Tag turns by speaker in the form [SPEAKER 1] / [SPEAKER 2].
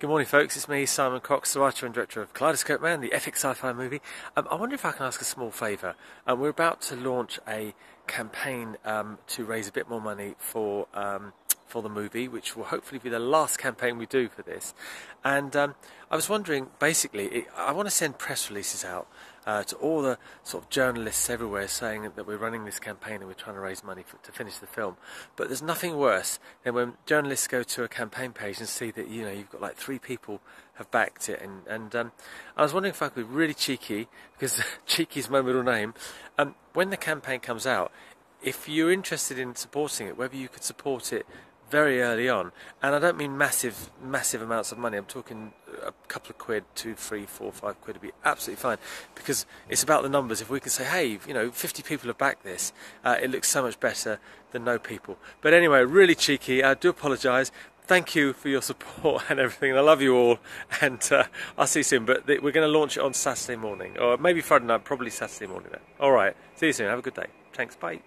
[SPEAKER 1] Good morning, folks. It's me, Simon Cox, the writer and director of Kaleidoscope Man, the epic sci-fi movie. Um, I wonder if I can ask a small favour. Um, we're about to launch a campaign um, to raise a bit more money for um, for the movie, which will hopefully be the last campaign we do for this. And um, I was wondering, basically, it, I want to send press releases out uh, to all the sort of journalists everywhere saying that we're running this campaign and we're trying to raise money for, to finish the film. But there's nothing worse than when journalists go to a campaign page and see that you know you've got like three people have backed it. And, and um, I was wondering if I could be really cheeky because cheeky is my middle name. Um, when the campaign comes out, if you're interested in supporting it, whether you could support it very early on, and I don't mean massive, massive amounts of money. I'm talking a couple of quid, two, three, four, five quid would be absolutely fine because it's about the numbers. If we can say, hey, you know, 50 people have backed this, uh, it looks so much better than no people. But anyway, really cheeky. I do apologise. Thank you for your support and everything. I love you all, and uh, I'll see you soon. But we're going to launch it on Saturday morning, or maybe Friday night, probably Saturday morning. Then. All right. See you soon. Have a good day. Thanks. Bye.